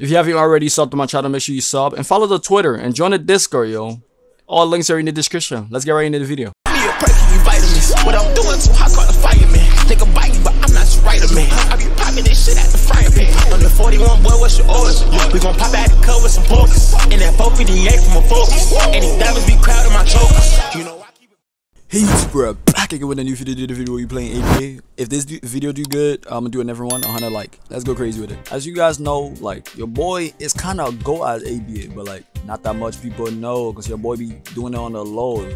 If you haven't already subbed to my channel, make sure you sub and follow the Twitter and join the Discord, yo. All links are in the description. Let's get right into the video. What I'm doing the biting, but I'm not man. I be this shit at the frying pan. On the 41, boy, what's your? We gon' pop out the with some that 458 from. And be my. Hey YouTube, again with a new video. Do the video where you playing ABA. If this do- video do good, I'm gonna do another one. 100 like. Let's go crazy with it. As you guys know, like your boy is kind of go at ABA, but like not that much people know because your boy be doing it on the low.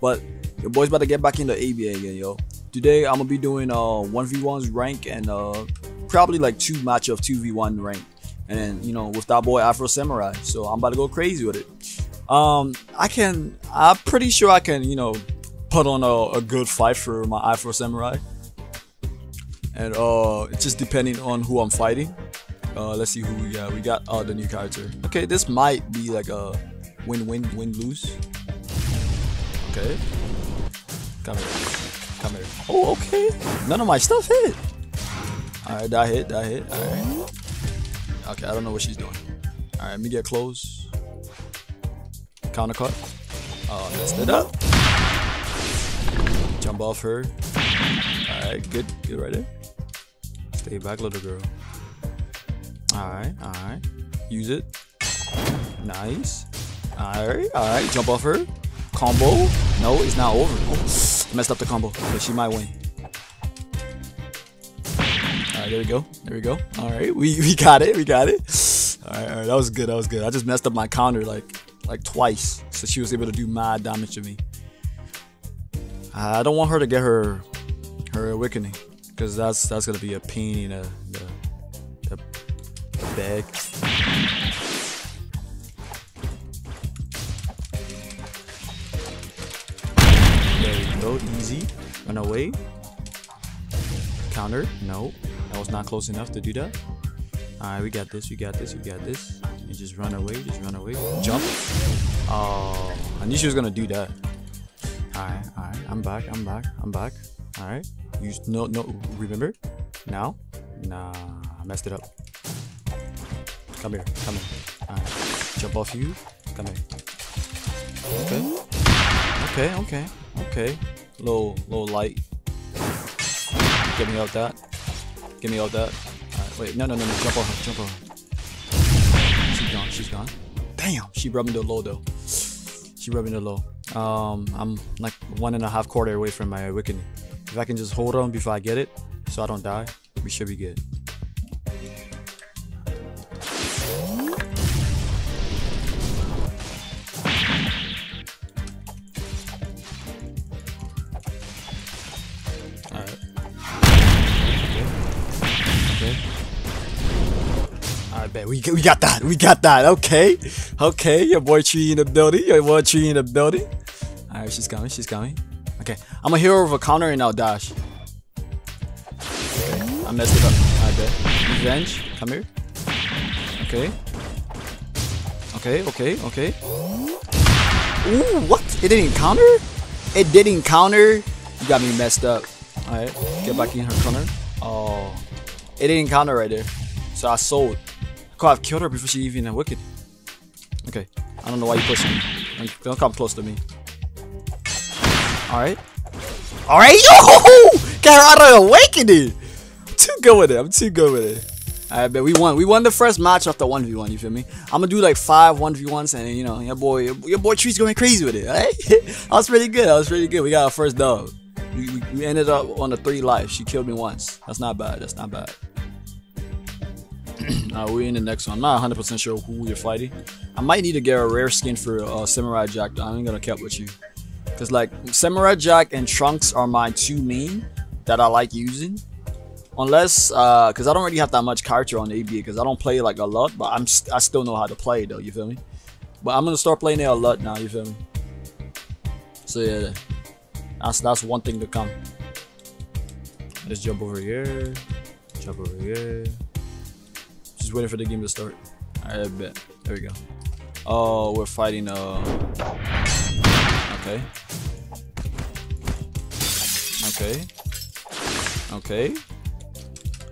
But your boy's about to get back into ABA again, yo. Today I'm gonna be doing uh 1v1s rank and uh probably like two match of 2v1 rank. And you know with that boy Afro Samurai. So I'm about to go crazy with it. Um, I can. I'm pretty sure I can. You know, put on a, a good fight for my Afro Samurai. And uh, it's just depending on who I'm fighting. Uh, let's see who we got. We got uh the new character. Okay, this might be like a win-win, win-lose. Okay. Come here. Come here. Oh, okay. None of my stuff hit. Alright, that hit, that hit. Alright. Okay, I don't know what she's doing. Alright, let me get close. Counter cut. Oh, messed it up. Jump off her. Alright, good. Good right there. Stay back, little girl. Alright, alright. Use it. Nice. Alright, alright. Jump off her. Combo. No, it's not over. Oh, messed up the combo, but she might win. Alright, there we go. There we go. Alright, we, we got it. We got it. Alright, alright. That was good. That was good. I just messed up my counter like like twice. So she was able to do mad damage to me. I don't want her to get her her awakening. Because that's that's gonna be a pain in the the, the, bag. There we go, easy. Run away. Counter. No. That was not close enough to do that. Alright, we got this, we got this, we got this. You just run away, just run away. Jump. Oh, I knew she was gonna do that. Alright, I'm back, I'm back, I'm back. Alright. You s- no no remember? Now? Nah, I messed it up. Come here, come here. Alright. Jump off you. Come here. Okay. Okay, okay, okay. Low little light. Get me out that. Get me out that. Alright, wait, no no no no, jump off. jump off. She's gone, she's gone. Damn, she rubbed me the low though. She rubbed me the low. Um, I'm like one and a half quarter away from my awakening. If I can just hold on before I get it, so I don't die, we should be good. Alright. Okay. Bet we we got that. We got that. Okay. Okay. Your boy Tree in the building. Your boy Tree in the building. Alright, she's coming. She's coming. Okay. I'm a hero of a counter and I'll dash. I messed it up. I bet. Revenge. Come here. Okay. Okay. Okay. Okay. Ooh, what? It didn't counter? It didn't counter? You got me messed up. Alright. Get back in her corner. Oh. It didn't counter right there. So I sold. Could have killed her before she even wicked. Okay. I don't know why you pushing me. Don't come close to me. Alright. Alright. Out of awakening. I'm too good with it. I'm too good with it. Alright, bet we won. We won the first match the 1v1, you feel me? I'm gonna do like five 1v1s and you know, your boy your, your boy Tree's going crazy with it, alright? that was pretty good. That was pretty good. We got our first dub. We, we, we ended up on the three lives. She killed me once. That's not bad. That's not bad. Alright, we're in the next one. I'm not 100% sure who you're fighting. I might need to get a rare skin for uh, Samurai Jack. I ain't gonna cap with you. Cause like Samurai Jack and Trunks are my two main that I like using. Unless, uh, cause I don't really have that much character on ABA because I don't play like a lot, but I'm st- I still know how to play though. You feel me? But I'm gonna start playing it a lot now. You feel me? So yeah, that's that's one thing to come. Let's jump over here. Jump over here. Just waiting for the game to start. I bet. There we go. Oh, we're fighting. Uh. Okay. Okay. Okay.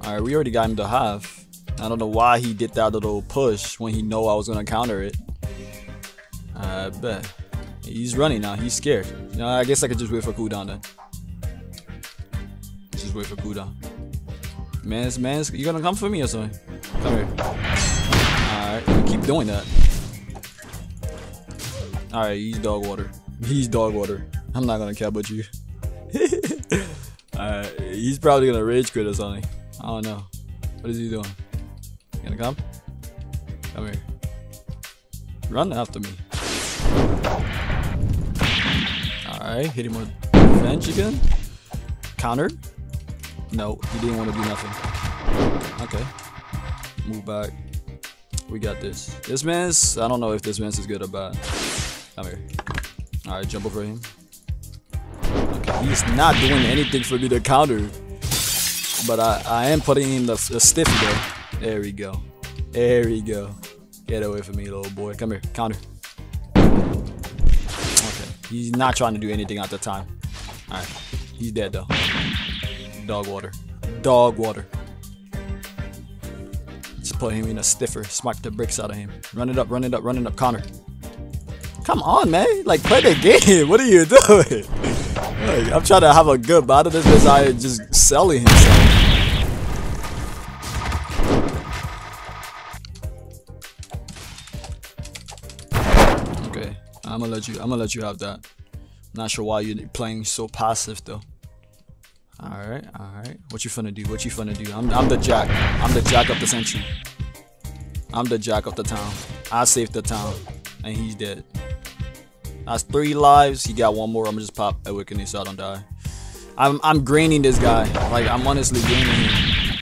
Alright, we already got him to half. I don't know why he did that little push when he know I was gonna counter it. I bet. He's running now. He's scared. You know, I guess I could just wait for cooldown then. Just wait for cooldown. Man's, man's, you gonna come for me or something? Come here. Alright, keep doing that. Alright, he's dog water. He's dog water. I'm not gonna care about you. Alright, he's probably gonna rage quit or something. I don't know. What is he doing? You gonna come? Come here. Run after me. Alright, hit him with revenge again. Counter. No, he didn't want to do nothing. Okay. Move back. We got this. This man's, I don't know if this man's is good or bad. Come here. Alright, jump over him. He's not doing anything for me to counter. But I, I am putting him the, the stiffy though. There we go. There we go. Get away from me, little boy. Come here, counter. Okay, he's not trying to do anything at the time. Alright, he's dead though. Dog water. Dog water. Just put him in a stiffer. Smack the bricks out of him. Run it up, run it up, run it up. Connor. Come on, man. Like, play the game. What are you doing? I'm trying to have a good battle. This guy just selling himself. Okay, I'm gonna let you. I'm gonna let you have that. Not sure why you're playing so passive though. All right, all right. What you finna do? What you finna do? I'm, I'm the jack. I'm the jack of the century. I'm the jack of the town. I saved the town, and he's dead. That's three lives. He got one more. I'm gonna just pop a wickedness so I don't die. I'm I'm graining this guy. Like I'm honestly graining him.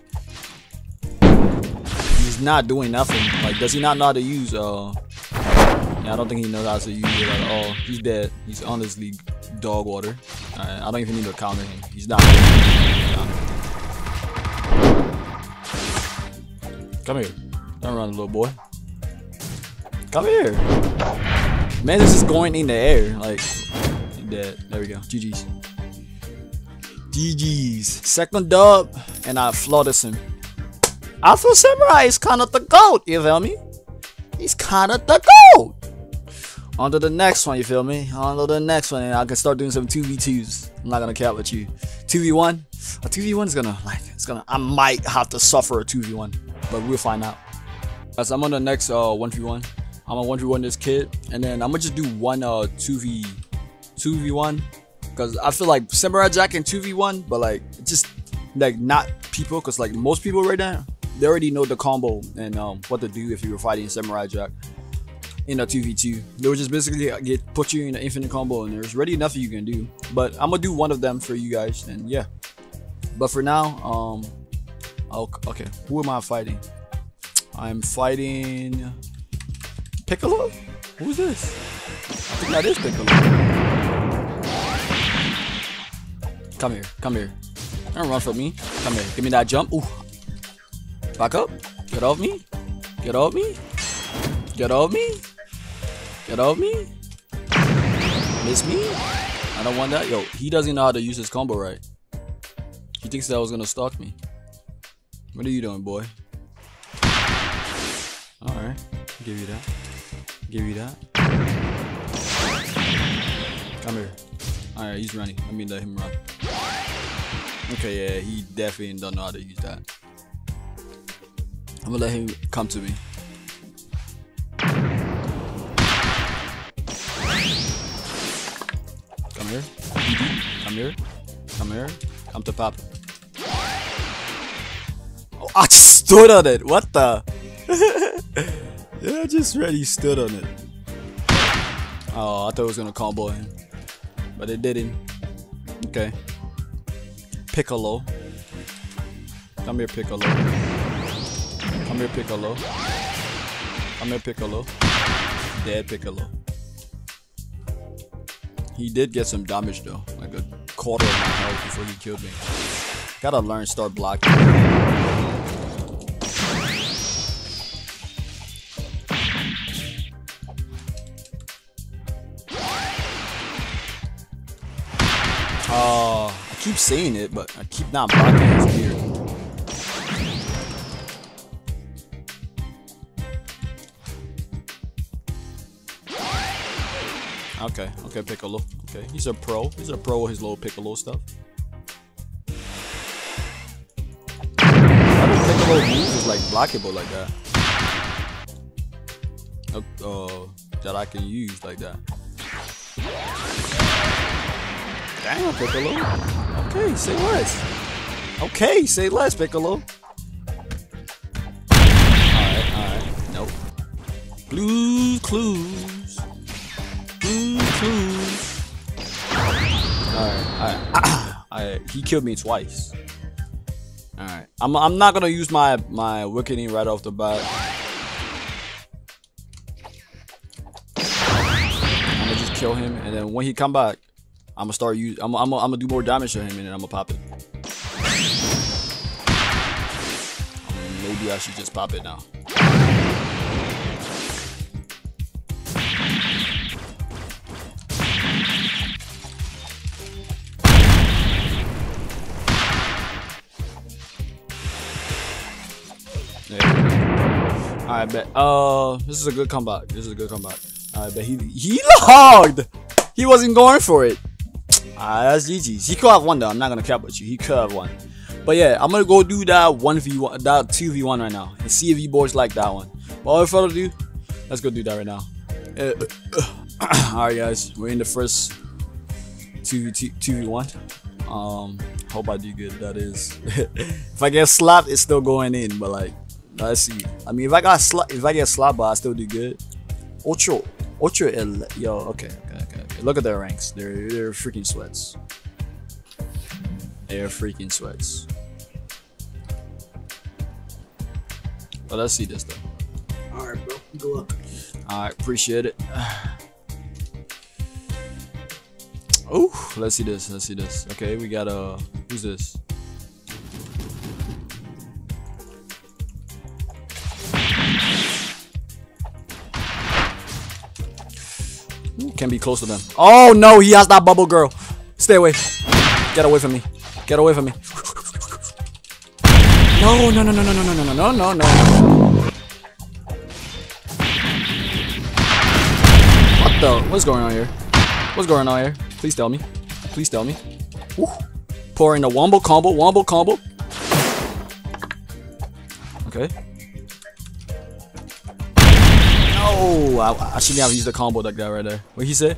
He's not doing nothing. Like does he not know how to use uh yeah, I don't think he knows how to use it at all. He's dead. He's honestly dog water. Alright, I don't even need to counter him. He's not. Come here. Don't run, little boy. Come here. Man, this is going in the air. Like, dead. There we go. GG's. GG's. Second dub, and I flawless him. Afro Samurai is kind of the GOAT, you feel me? He's kind of the GOAT. On to the next one, you feel me? On to the next one, and I can start doing some 2v2s. I'm not gonna cap with you. 2v1? A 2v1 is gonna, like, it's gonna, I might have to suffer a 2v1, but we'll find out. As I'm on the next uh, 1v1, I'm gonna 1v1 this kid, and then I'm gonna just do one uh 2v 2v1 because I feel like Samurai Jack and 2v1, but like just like not people, because like most people right now they already know the combo and um, what to do if you were fighting Samurai Jack in a 2v2. They would just basically get put you in an infinite combo, and there's really nothing you can do. But I'm gonna do one of them for you guys, and yeah. But for now, um, okay, who am I fighting? I'm fighting Piccolo. Who's this? I think that is Piccolo. Come here, come here. Don't run from me. Come here, give me that jump. Ooh. Back up. Get off me. Get off me. Get off me. Get off me. Miss me. I don't want that. Yo, he doesn't know how to use his combo right. He thinks that was gonna stalk me. What are you doing, boy? Alright. Give you that. Give you that. Come here. Alright, he's running. Let me let him run. Okay, yeah, he definitely don't know how to use that. I'm gonna let him come to me. Come here. Come here. Come here. Come to Papa. Oh, I just stood on it. What the? yeah, I just really stood on it. Oh, I thought it was gonna combo him, but it didn't. Okay. Piccolo. Come here, Piccolo. Come here, Piccolo. Come here, Piccolo. Dead Piccolo. He did get some damage though, like a quarter of my health before he killed me. Gotta learn start blocking. Oh, I keep saying it, but I keep not blocking his gear. Okay, okay, Piccolo. Okay, he's a pro. He's a pro with his little Piccolo stuff. How does Piccolo move is like blockable like that? Uh, uh, that I can use like that. Damn, Piccolo. Okay, say less. Okay, say less, Piccolo. Alright, alright. Nope. Blue clues. Blue clues. Alright, alright. alright. He killed me twice. Alright. I'm I'm not gonna use my my awakening right off the bat. I'm gonna just kill him and then when he come back, I'm gonna start use I'm I'm I'm gonna do more damage to him and then I'm gonna pop it. Maybe I should just pop it now. Alright, bet. Uh, this is a good comeback. This is a good comeback. Alright, bet he he logged. He wasn't going for it. Ah, that's GG's. He could have won though. I'm not gonna cap with you. He could have won. But yeah, I'm gonna go do that one v one, that two v one right now, and see if you boys like that one. But without further ado, let's go do that right now. Uh, uh, All right, guys, we're in the first two v two v one. Um, hope I do good. That is, if I get slapped, it's still going in. But like, let's see. I mean, if I got slap, if I get slapped, but I still do good. Ocho, ocho, el, yo, okay, okay. Look at their ranks. They're they're freaking sweats. They're freaking sweats. But let's see this though. Alright, bro. Good luck. Alright, appreciate it. Oh, let's see this. Let's see this. Okay, we got uh who's this? Can be close to them. Oh no, he has that bubble girl. Stay away. Get away from me. Get away from me. No, no, no, no, no, no, no, no, no, no, no. What the? What's going on here? What's going on here? Please tell me. Please tell me. Woo. Pouring the wombo combo, wombo combo. Okay. I, I shouldn't have used the combo that right there. What he said?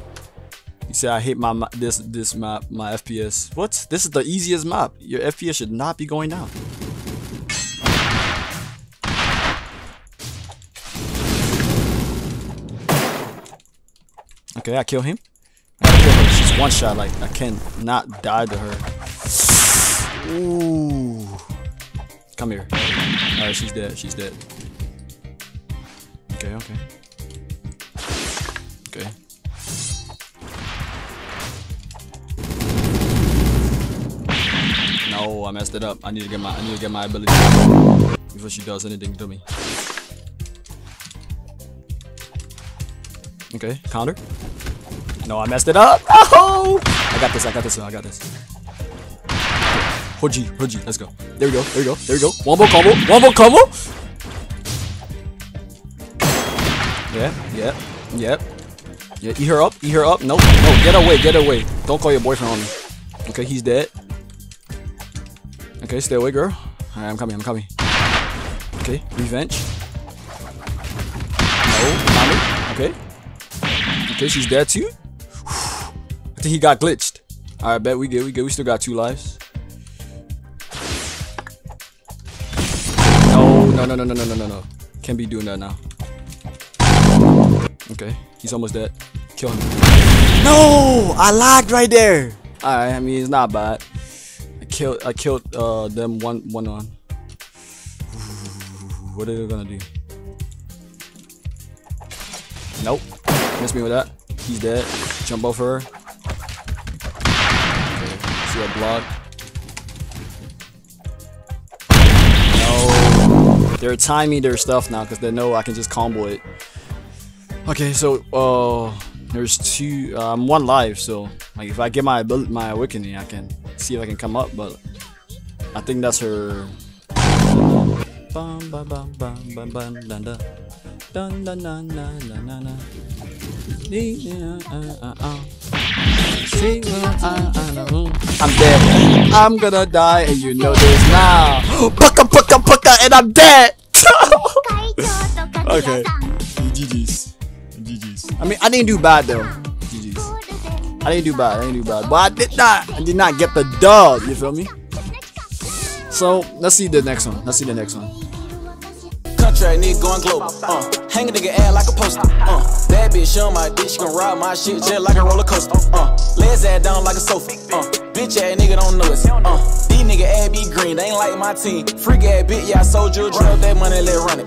He said I hate my ma- this this map my FPS. What? This is the easiest map. Your FPS should not be going down. Okay, I kill him. I kill. She's one shot. Like I can not die to her. Ooh. Come here. Alright, she's dead. She's dead. Okay, okay. Okay. No, I messed it up. I need to get my I need to get my ability before she does anything to me. Okay, counter. No, I messed it up. Oh! I got this. I got this. I got this. Hoji, Hoji, let's go. There we go. There we go. There we go. Wombo combo. Wombo combo. Yeah, yeah, yep. Yeah, yeah, eat her up, eat her up. Nope, no, get away, get away. Don't call your boyfriend on me. Okay, he's dead. Okay, stay away, girl. Alright, I'm coming, I'm coming. Okay, revenge. No, Tommy. Okay. Okay, she's dead too. I think he got glitched. Alright, bet we good, we good. We still got two lives. No, no, no, no, no, no, no, no. Can't be doing that now. Okay, he's almost dead. Kill him. No, I lagged right there. Alright, I mean it's not bad. I killed, I killed uh them one, one on. What are they gonna do? Nope. Miss me with that. He's dead. Jump over her. Okay. See a block. No. They're timing their stuff now because they know I can just combo it. Okay, so uh, there's two. Uh, I'm one live, so like if I get my abil- my awakening, I can see if I can come up. But I think that's her. I'm dead. I'm gonna die, and you know this now. Pucka pucka pucka, and I'm dead. okay. GG's. GG's. I mean, I didn't do bad though. GG's. I didn't do bad. I didn't do bad, but I did not. I did not get the dub. You feel me? So let's see the next one. Let's see the next one. Contract nigga going global. Uh, hang a nigga ad like a poster. Uh, bad bitch on my dick, she gon' ride my shit just like a roller coaster. Uh, legs ass down like a sofa. Uh, bitch ass nigga don't know it. Uh, these nigga ad be green, they ain't like my team. Freak ass bitch, yeah, I sold you a drug, that money let run it.